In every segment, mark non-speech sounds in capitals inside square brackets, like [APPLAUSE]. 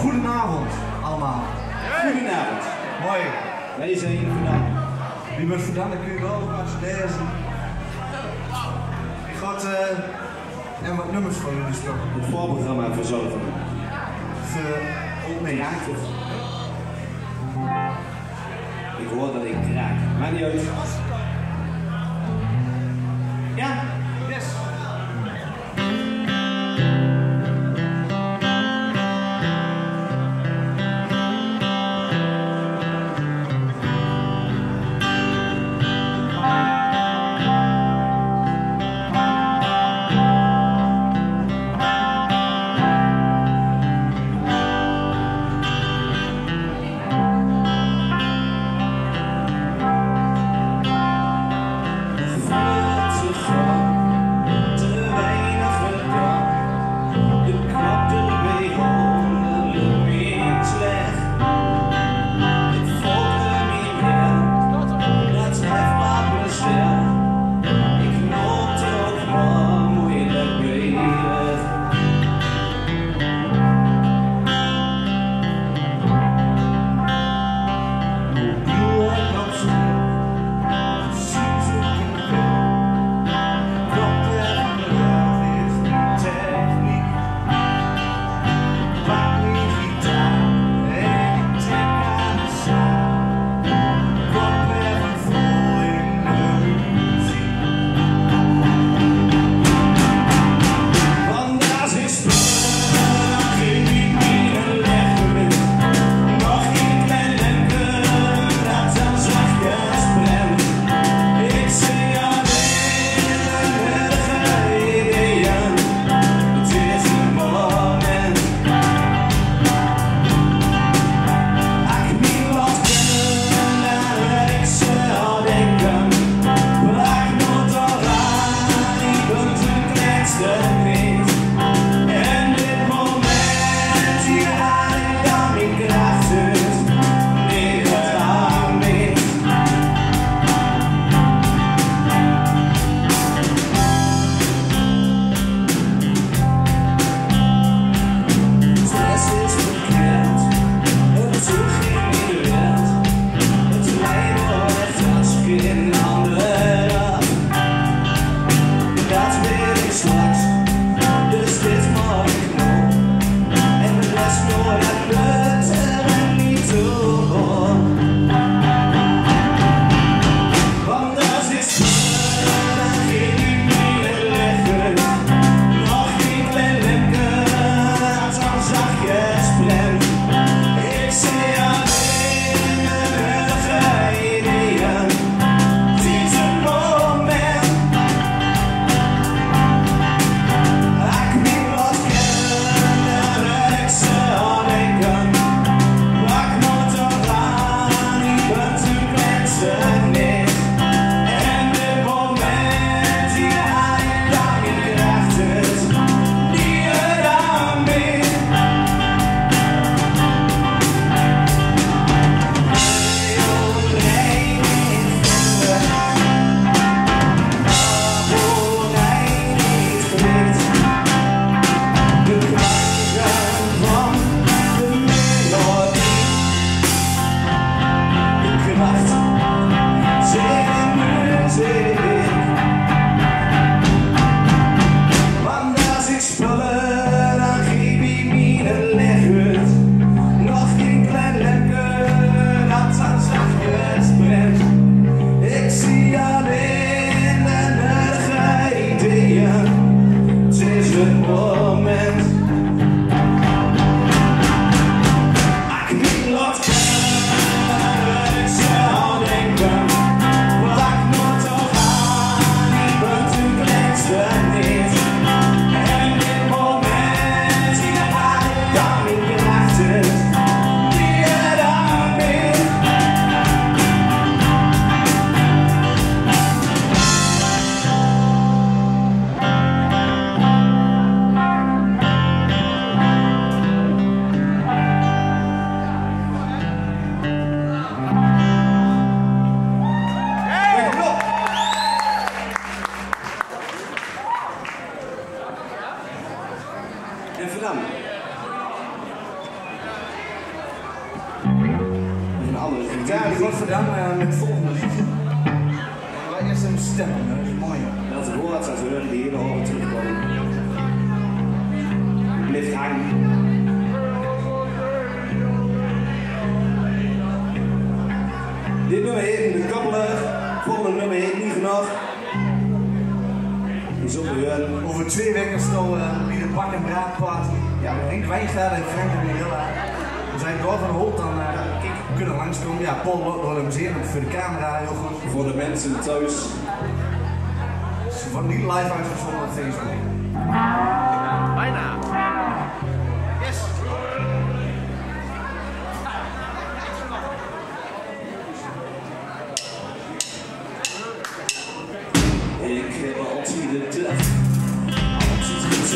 Goedenavond allemaal. Goedenavond. Mooi. Wij zijn vandaan. Wie bent vandaan? Dan kun je wel wat lezen. Ik ga eh, en wat nummers voor jullie spelen. Het voorprogramma verzorgen. Ver... Oh, nee. Het? Ik hoor dat ik kraak. Maakt niet uit.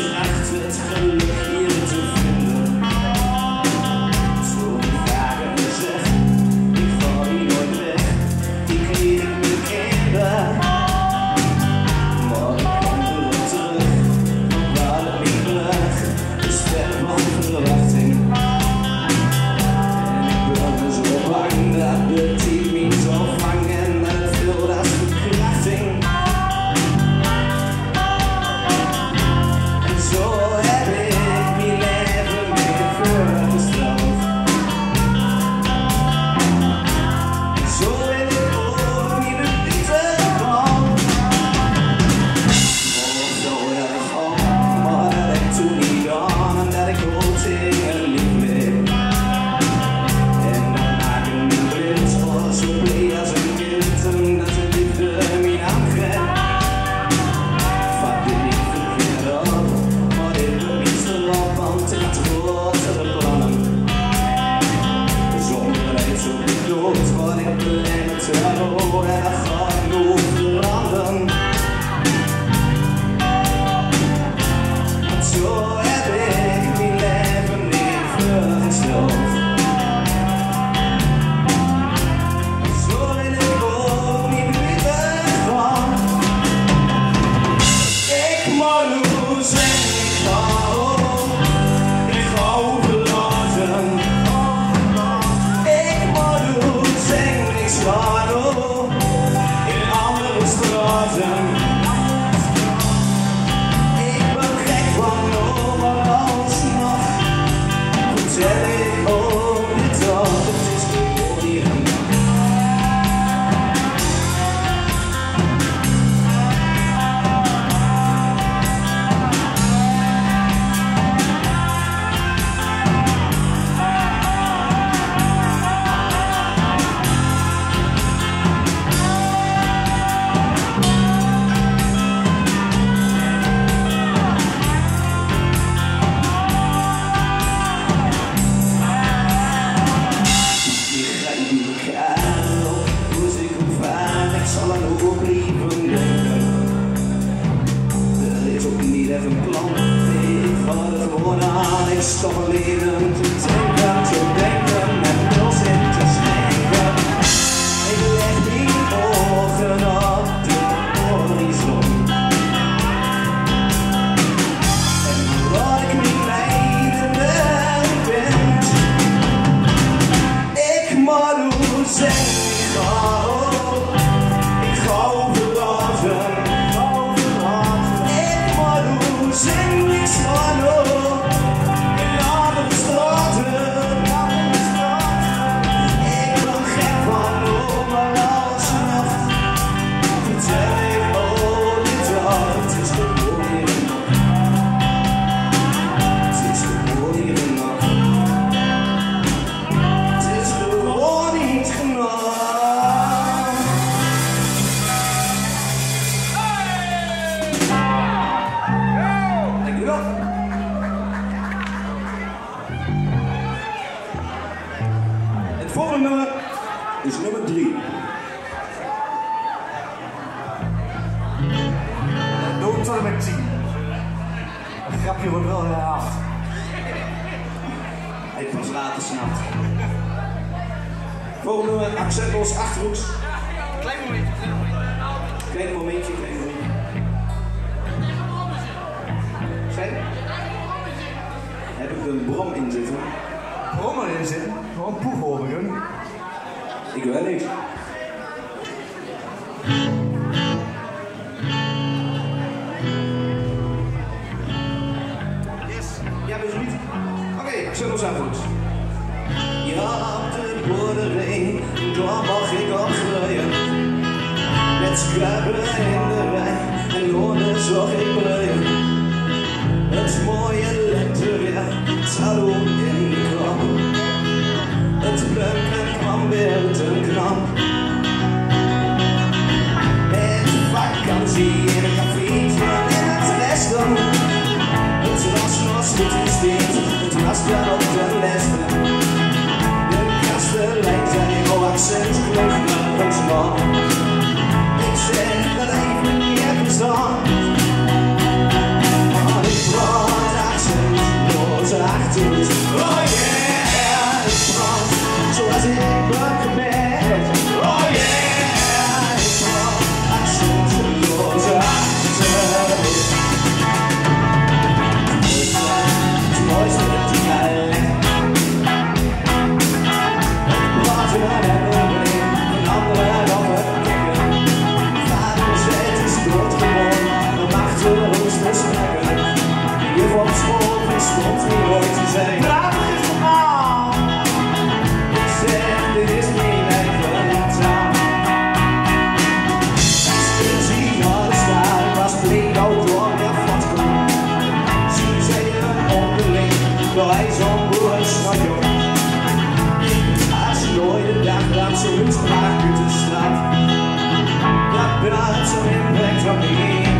Altijd Ik mag reflect on the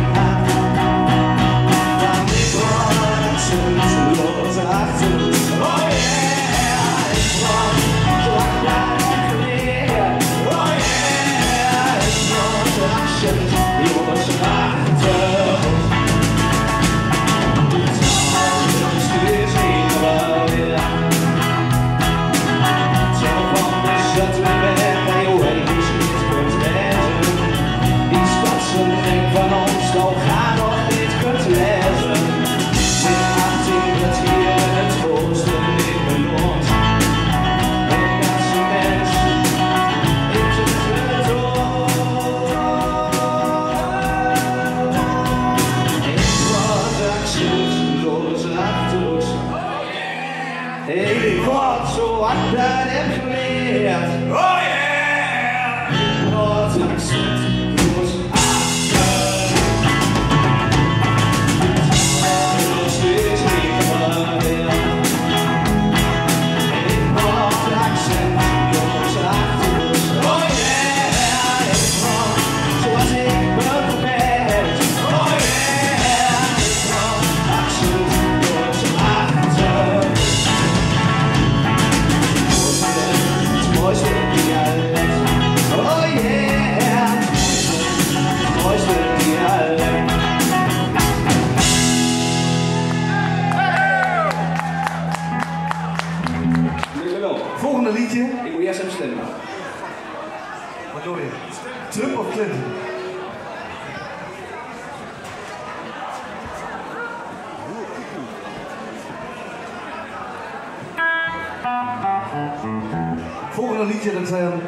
Ehm,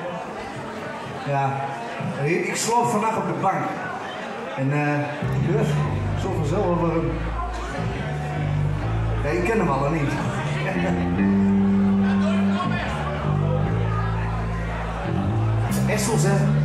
ja, ik sloop vannacht op de bank. En uh, dus, zo vanzelf over hem. Ja, ik ken hem al niet. [LAUGHS] Essel zeggen.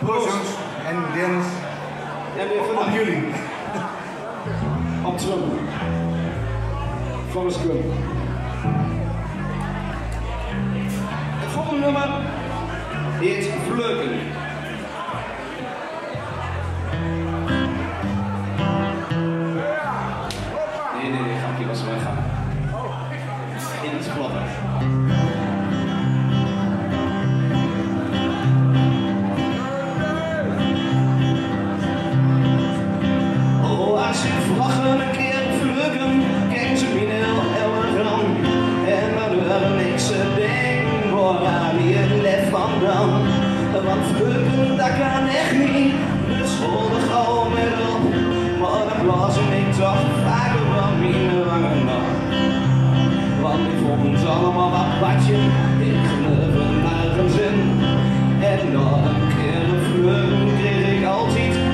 Bossens en Dennis. En op, op jullie. Op Trump. Volgens Trump. Het volgende nummer heet Vleuken. kan echt niet, dus vol de gewoon met op. Maar dat was en ik toch vaker wat minder langer nog. Want ik vond ons allemaal wat badje. ik geloof er nergens in. En nog een keer de vreugde kreeg ik altijd.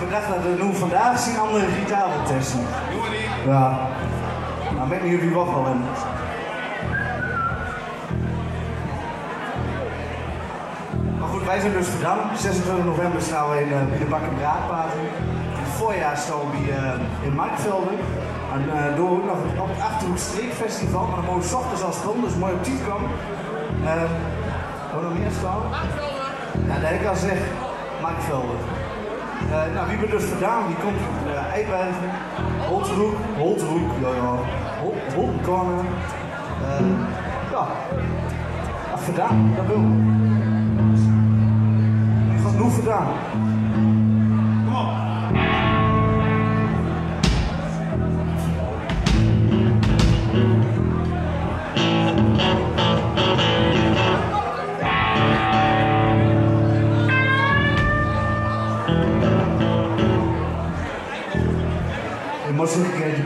Bedacht dat we nu vandaag zien andere testen. Doe maar niet. Ja. Nou, weet niet of jullie wel in. wij zijn dus Verdam. 26 november staan we in, uh, bij de Bak en Braadpaten. In het voorjaar staan we uh, in Markvelde. En uh, doen we ook nog op het Achterhoek Streekfestival. Maar dan mogen we 's ochtends al dus mooi op 10 komen. Uh, wat nog meer staan? Ja, dat ik al zeg. Markvelde. Uh, nou, wie we dus vandaan, die komt uit uh, Eibergen, Holterhoek, Holterhoek, ja ja, Hol. Uh, ja, ja, vandaan, dat wil. Genoeg vandaan. você quer de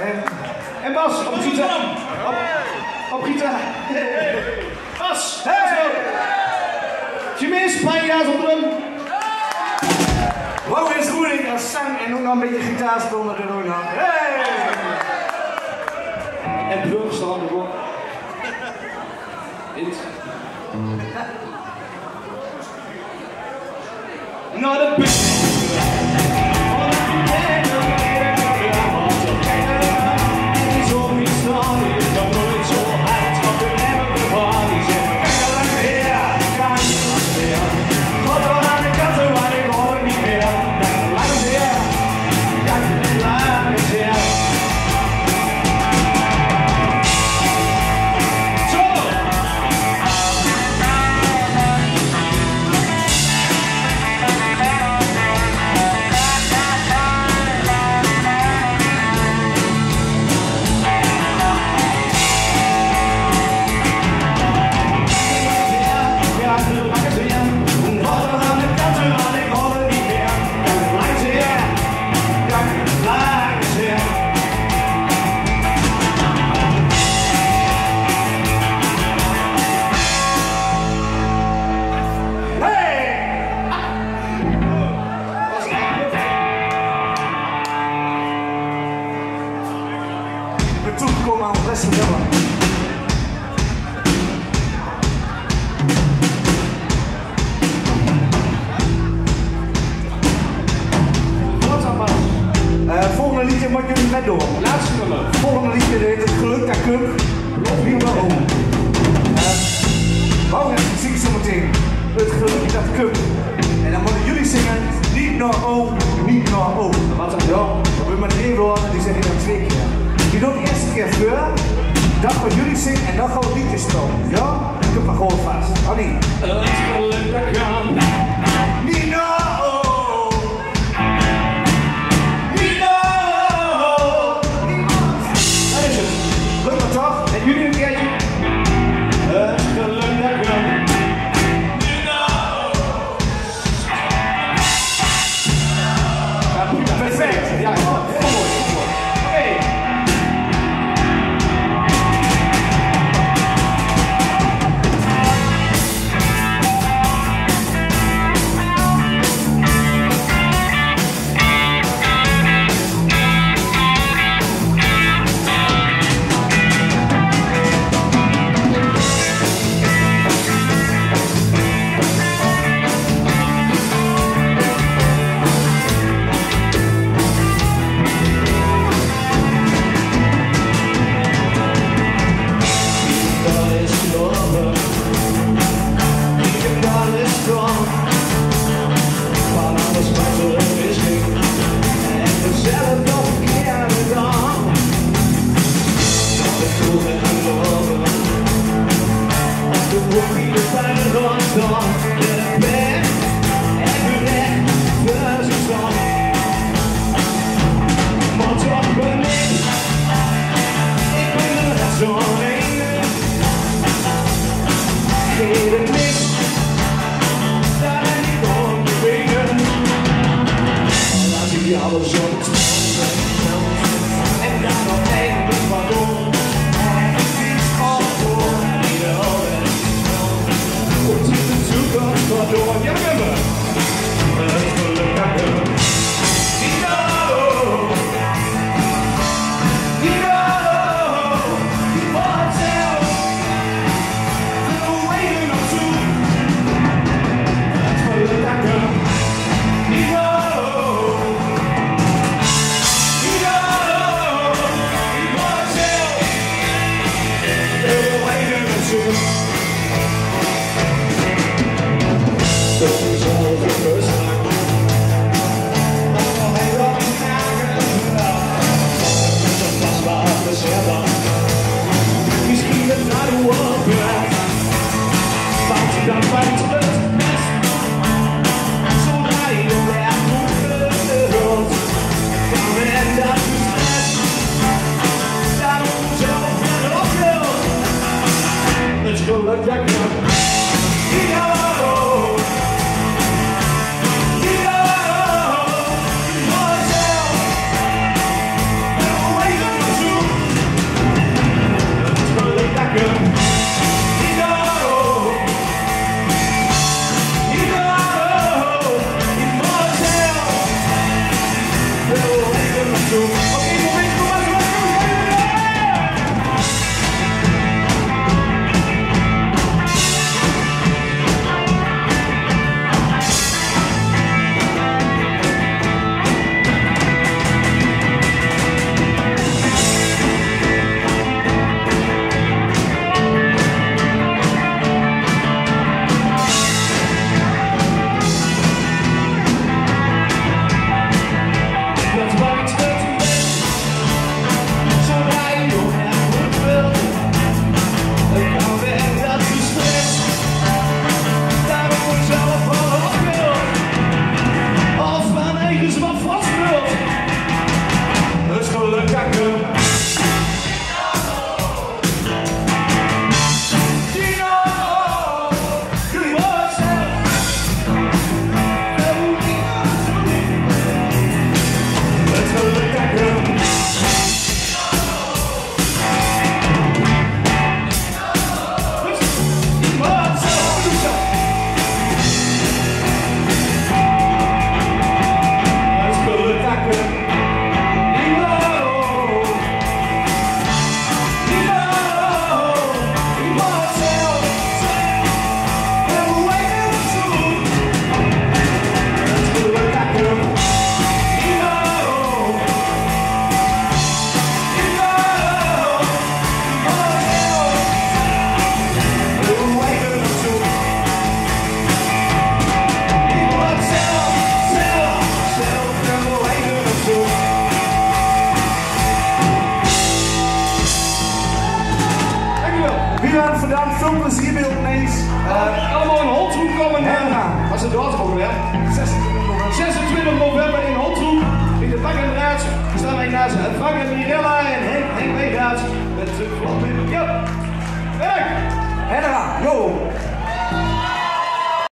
En, en Bas, op gitaar. Op, op gitaar. Bas, hey! Jiménez, Pijnjaars op drum. Waar is groening als zang en nog een beetje gitaar naar de Roena. Hey! En Brugge staan. Dit. Not a bitch. Essa é a